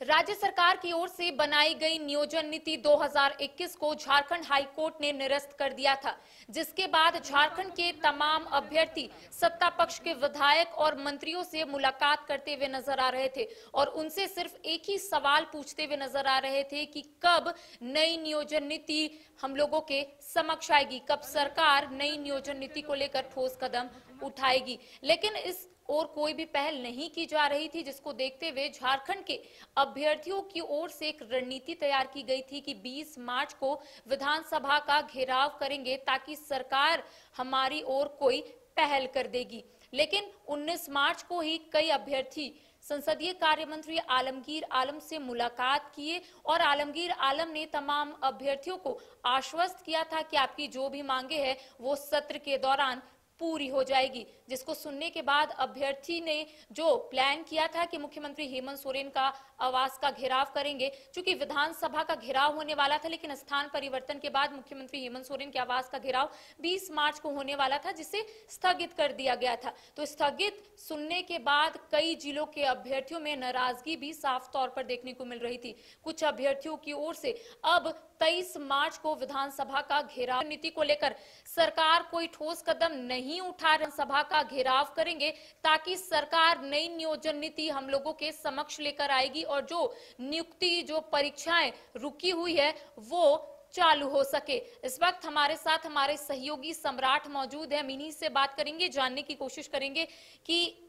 राज्य सरकार की ओर से बनाई गई नियोजन नीति 2021 को झारखंड हाईकोर्ट ने निरस्त कर दिया था, जिसके बाद झारखंड के तमाम अभ्यर्थी, सत्ता पक्ष के विधायक और मंत्रियों से मुलाकात करते हुए नज़र आ रहे थे और उनसे सिर्फ़ एक ही सवाल पूछते हुए नज़र आ रहे थे कि कब नई नियोजन नीति हम लोगों के समक्ष आएगी, कब सरकार नई नियोजन नीति को लेकर ठोस कदम उठाएगी। लेकिन इस और कोई भी पहल नहीं की जा रही थी, जिसको देखते हुए झारखंड के अभ्यर्थियों की ओर से एक रणनीति तैयार की गई थी कि 20 मार्च को विधानसभा का घेराव करेंगे ताकि सरकार हमारी ओर कोई पहल कर देगी। लेकिन 19 मार्च को ही कई अभ्यर्थी संसदीय कार्य मंत्री आलमगीर आलम से मुलाकात किए और आलमगीर आलम ने तमाम अभ्यर्थियों को आश्वस्त किया था कि आपकी जो भी मांगे हैं, वो सत्र के दौरान पूरी हो जाएगी। जिसको सुनने के बाद अभ्यर्थी ने जो प्लान किया था कि मुख्यमंत्री हेमंत सोरेन का आवास का घेराव करेंगे क्योंकि विधानसभा का घेराव होने वाला था, लेकिन स्थान परिवर्तन के बाद मुख्यमंत्री हेमंत सोरेन के आवास का घेराव 20 मार्च को होने वाला था, जिसे स्थगित कर दिया गया था। तो स्थगित सुनने के बाद कई जिलों के अभ्यर्थियों में नाराज़गी भी साफ़ तौर पर देखने को मिल रही थी। कुछ अभ्यर्थियों की ओर से अब 23 मार्च को विधानसभा का घेराव नीति को लेकर सरकार कोई ठोस कदम नहीं उठा सभा का घेराव करेंगे ताकि सरकार नई नियोजन नीति हम लोगों के समक्ष लेकर आएगी और जो नियुक्ति, जो परीक्षाएँ रुकी हुई है, वो चालू हो सके। इस वक्त हमारे साथ हमारे सहयोगी सम्राट मौजूद है। मिनी से बात करेंगे, जानने की कोशिश करेंगे कि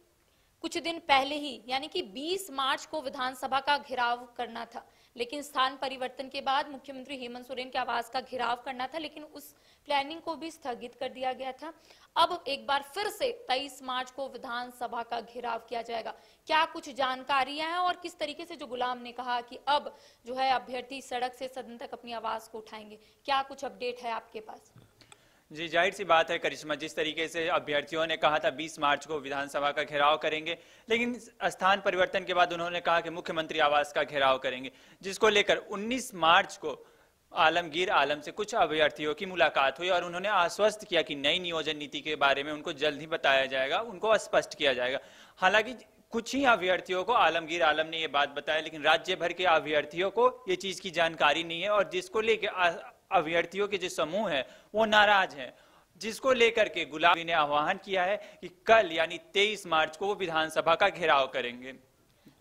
कुछ दिन पहले ही, यानी कि 20 मार्च को विधानसभा का घेराव करना था। लेकिन स्थान परिवर्तन के बाद मुख्यमंत्री हेमंत सोरेन के आवास का घेराव करना था, लेकिन उस प्लानिंग को भी स्थगित कर दिया गया था। अब एक बार फिर से 23 मार्च को विधानसभा का घेराव किया जाएगा। क्या कुछ जानकारियाँ हैं और किस तरीके से, जो गुलाम ने कहा कि अब जो है अभ्यर्थी सड़क से सदन तक अपनी आवाज़ को उठाएँगे? क्या कुछ अपडेट है आपके पास? जी, ज़ाहिर सी बात है, करिश्मा, जिस तरीके से अभ्यर्थियों ने कहा था 20 मार्च को विधानसभा का घेराव करेंगे, लेकिन स्थान परिवर्तन के बाद उन्होंने कहा कि मुख्यमंत्री आवास का घेराव करेंगे, जिसको लेकर 19 मार्च को आलमगीर आलम से कुछ अभ्यर्थियों की मुलाकात हुई और उन्होंने आश्वस्त किया कि नई नियोजन नीति के बारे में उनको जल्द ही बताया जाएगा, उनको स्पष्ट किया जाएगा। हालाँकि कुछ ही अभ्यर्थियों को, आलमगीर आलम ने यह बात बताया, लेकिन राज्य भर के अभ्यर्थियों को ये चीज़ की जानकारी नहीं है और जिसको लेकर अभ्यर्थियों के जो समूह है, वो नाराज़ है। जिसको लेकर के गुलाबी ने आह्वान किया है कि कल यानी 23 मार्च को वो विधानसभा का घेराव करेंगे।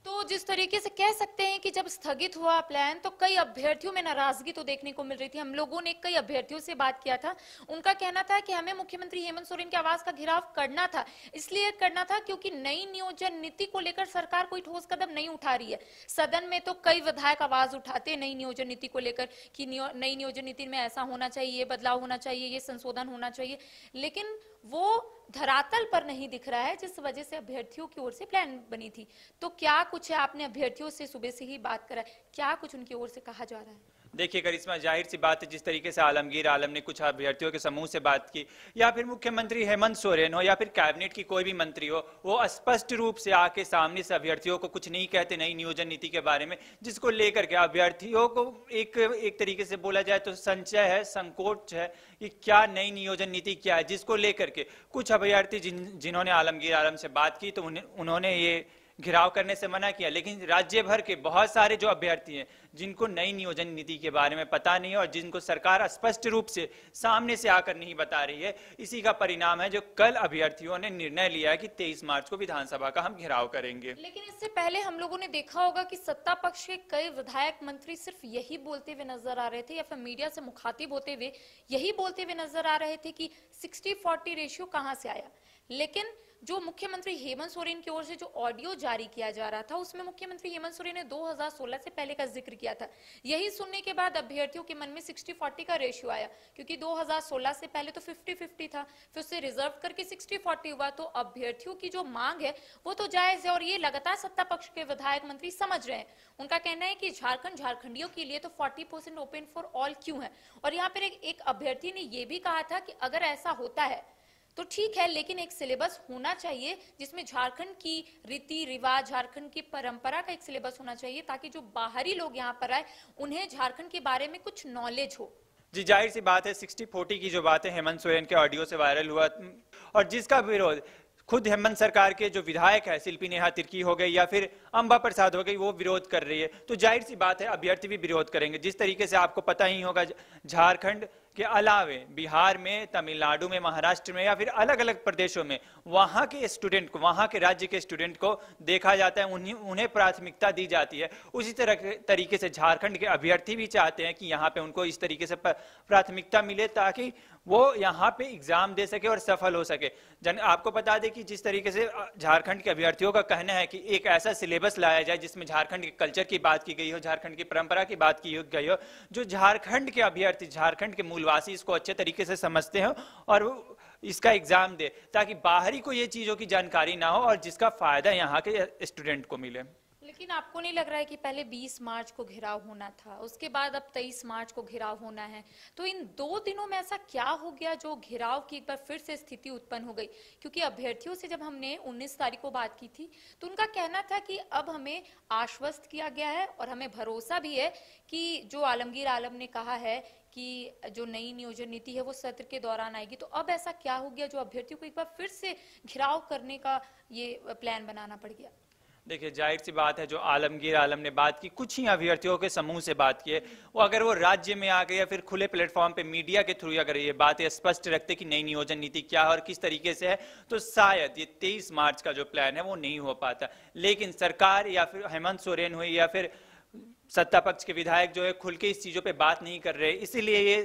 तो जिस तरीके से कह सकते हैं कि जब स्थगित हुआ प्लान तो कई अभ्यर्थियों में नाराज़गी तो देखने को मिल रही थी। हम लोगों ने कई अभ्यर्थियों से बात किया था। उनका कहना था कि हमें मुख्यमंत्री हेमंत सोरेन के आवास का घेराव करना था। इसलिए करना था क्योंकि नई नियोजन नीति को लेकर सरकार कोई ठोस कदम नहीं उठा रही है। सदन में तो कई विधायक आवाज़ उठाते नई नियोजन नीति को लेकर कि नई नियोजन नीति में ऐसा होना चाहिए, बदलाव होना चाहिए, ये संशोधन होना चाहिए। लेकिन वो धरातल पर नहीं दिख रहा है, जिस वजह से अभ्यर्थियों की ओर से प्लान बनी थी। तो क्या कुछ है आपने अभ्यर्थियों से सुबह से ही बात करा क्या कुछ उनकी ओर से कहा जा रहा है? देखिए, करिश्मा ज़ाहिर सी बात है, जिस तरीके से आलमगीर, आलम ने कुछ अभ्यर्थियों के समूह से बात की, या फिर मुख्यमंत्री हेमंत सोरेन हो, या फिर कैबिनेट की कोई भी मंत्री हो, वो स्पष्ट रूप से आके सामने से अभ्यर्थियों को कुछ नहीं कहते, नई नियोजन नीति के बारे में, जिसको लेकर के अभ्यर्थियों को एक एक तरीके से बोला जाए तो संचय है, संकोच है कि क्या नई नियोजन नीति क्या है, जिसको लेकर के कुछ अभ्यर्थी जिन, जिन्होंने आलमगीर, आलम से बात की तो उन्होंने ये घिराव करने से मना किया, लेकिन राज्य भर के बहुत सारे जो अभ्यर्थी हैं, जिनको नई नियोजन नीति के बारे में पता नहीं है और जिनको सरकार स्पष्ट रूप से सामने से आकर नहीं बता रही है, इसी का परिणाम है जो कल अभ्यर्थियों ने निर्णय लिया है कि 23 मार्च को विधानसभा का हम घेराव करेंगे। लेकिन इससे पहले हम लोगों ने देखा होगा की सत्ता पक्ष के कई विधायक मंत्री सिर्फ़ यही बोलते हुए नज़र आ रहे थे या फिर मीडिया से मुखातिब होते हुए यही बोलते हुए नज़र आ रहे थे कि सिक्सटी फोर्टी रेशियो कहाँ से आया। लेकिन जो मुख्यमंत्री हेमंत सोरेन की ओर से जो ऑडियो जारी किया जा रहा था, उसमें मुख्यमंत्री हेमंत सोरेन ने 2016 से पहले का ज़िक्र किया था। यही सुनने के बाद अभ्यर्थियों के मन में 60-40 का रेशियो आया, क्योंकि 2016 से पहले तो 50-50 था, फिर उसे रिज़र्व करके 60-40 हुआ तो अभ्यर्थियों की जो मांग है, वो तो जायज़ है और ये लगातार सत्ता पक्ष के विधायक मंत्री समझ रहे हैं। उनका कहना है कि झारखंड झारखंडियों के लिए तो फोर्टी ओपन फॉर ऑल क्यों है? और यहाँ पर एक अभ्यर्थी ने यह भी कहा था कि अगर ऐसा होता है तो ठीक है, लेकिन एक सिलेबस होना चाहिए जिसमें झारखंड की रीति रिवाज, झारखंड की परंपरा का एक सिलेबस होना चाहिए ताकि जो बाहरी लोग यहाँ पर आए, उन्हें झारखंड के बारे में कुछ नॉलेज हो। जी, ज़ाहिर सी बात है सिक्सटी फोर्टी की जो बात है हेमंत सोरेन के ऑडियो से वायरल हुआ, और जिसका विरोध खुद हेमंत सरकार के जो विधायक है, शिल्पी नेहा तिर्की हो गई या फिर अंबा प्रसाद हो गई, वो विरोध कर रही है। तो ज़ाहिर सी बात है, अभ्यर्थी भी विरोध करेंगे। जिस तरीके से आपको पता ही होगा, झारखंड के अलावे बिहार में, तमिलनाडु में, महाराष्ट्र में या फिर अलग अलग प्रदेशों में, वहाँ के स्टूडेंट को, वहाँ के राज्य के स्टूडेंट को देखा जाता है, उन्हें उन्हें प्राथमिकता दी जाती है। उसी तरह तरीके से झारखंड के अभ्यर्थी भी चाहते हैं कि यहाँ पे उनको इस तरीके से प्राथमिकता मिले ताकि वो यहाँ पे एग्ज़ाम दे सके और सफल हो सके। जन, आपको बता दें कि जिस तरीके से झारखंड के अभ्यर्थियों का कहना है कि एक ऐसा सिलेबस लाया जाए जिसमें झारखंड के कल्चर की बात की गई हो, झारखंड की परंपरा की बात की गई हो, जो झारखंड के अभ्यर्थी, झारखंड के मूलवासी इसको अच्छे तरीके से समझते हो और इसका एग्ज़ाम दे, ताकि बाहरी को ये चीज़ों की जानकारी ना हो और जिसका फ़ायदा यहाँ के स्टूडेंट को मिले। लेकिन आपको नहीं लग रहा है कि पहले 20 मार्च को घिराव होना था, उसके बाद अब 23 मार्च को घिराव होना है? तो इन दो दिनों में ऐसा क्या हो गया जो घिराव की एक बार फिर से स्थिति उत्पन्न हो गई? क्योंकि अभ्यर्थियों से जब हमने 19 तारीख को बात की थी तो उनका कहना था कि अब हमें आश्वस्त किया गया है और हमें भरोसा भी है कि जो आलमगीर आलम ने कहा है कि जो नई नियोजन नीति है वो सत्र के दौरान आएगी। तो अब ऐसा क्या हो गया जो अभ्यर्थियों को एक बार फिर से घिराव करने का ये प्लान बनाना पड़ गया? देखिए ज़ाहिर सी बात है, जो आलमगीर आलम ने बात की, कुछ ही अभ्यर्थियों के समूह से बात की है, वो अगर वो राज्य में आ गए या फिर खुले प्लेटफॉर्म पे मीडिया के थ्रू अगर ये बात स्पष्ट रखते कि नई नियोजन नीति क्या है और किस तरीके से है तो शायद ये तेईस मार्च का जो प्लान है, वो नहीं हो पाता। लेकिन सरकार या फिर हेमंत सोरेन हुई या फिर सत्ता पक्ष के विधायक जो है, खुल के इस चीज़ों पर बात नहीं कर रहे, इसीलिए ये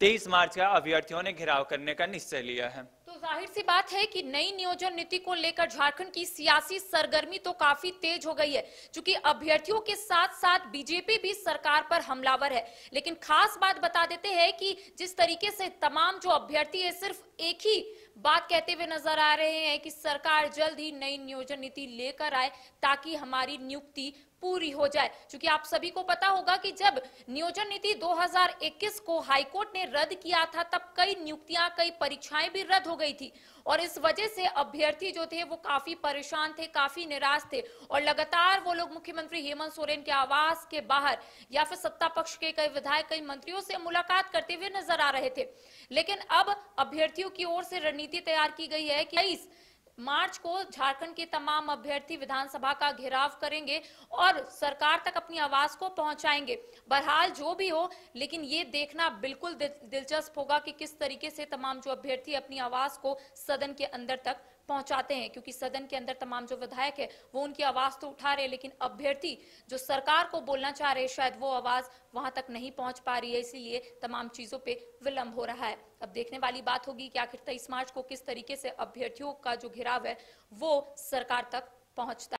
तेईस मार्च का अभ्यर्थियों ने घेराव करने का निश्चय लिया है। ज़ाहिर सी बात है कि नई नियोजन नीति को लेकर झारखंड की सियासी सरगर्मी तो काफ़ी तेज हो गई है क्योंकि अभ्यर्थियों के साथ साथ बीजेपी भी सरकार पर हमलावर है। लेकिन खास बात बता देते हैं कि जिस तरीके से तमाम जो अभ्यर्थी है, सिर्फ़ एक ही बात कहते हुए नज़र आ रहे हैं कि सरकार जल्द ही नई नियोजन नीति लेकर आए ताकि हमारी नियुक्ति पूरी हो जाए। क्योंकि आप सभी को पता होगा कि जब नियोजन नीति 2021 को हाईकोर्ट ने रद्द किया था, तब कई नियुक्तियाँ, कई परीक्षाएँ भी रद्द हो गई थी। और इस वजह से अभ्यर्थी जो थे, वो काफ़ी परेशान थे, काफ़ी निराश थे। और लगातार वो लोग मुख्यमंत्री हेमंत सोरेन के आवास के बाहर या फिर सत्ता पक्ष के कई विधायक, कई मंत्रियों से मुलाकात करते हुए नज़र आ रहे थे। लेकिन अब अभ्यर्थियों की ओर से रणनीति तैयार की गई है कि मार्च को झारखंड के तमाम अभ्यर्थी विधानसभा का घेराव करेंगे और सरकार तक अपनी आवाज़ को पहुंचाएँगे। बहरहाल जो भी हो, लेकिन ये देखना बिल्कुल दिलचस्प होगा कि किस तरीके से तमाम जो अभ्यर्थी अपनी आवाज़ को सदन के अंदर तक पहुंचाते हैं, क्योंकि सदन के अंदर तमाम जो विधायक है, वो उनकी आवाज़ तो उठा रहे लेकिन अभ्यर्थी जो सरकार को बोलना चाह रहे शायद वो आवाज़ वहाँ तक नहीं पहुँच पा रही है, इसीलिए तमाम चीज़ों पे विलंब हो रहा है। अब देखने वाली बात होगी कि आखिर तेईस मार्च को किस तरीके से अभ्यर्थियों का जो घिराव है, वो सरकार तक पहुँचता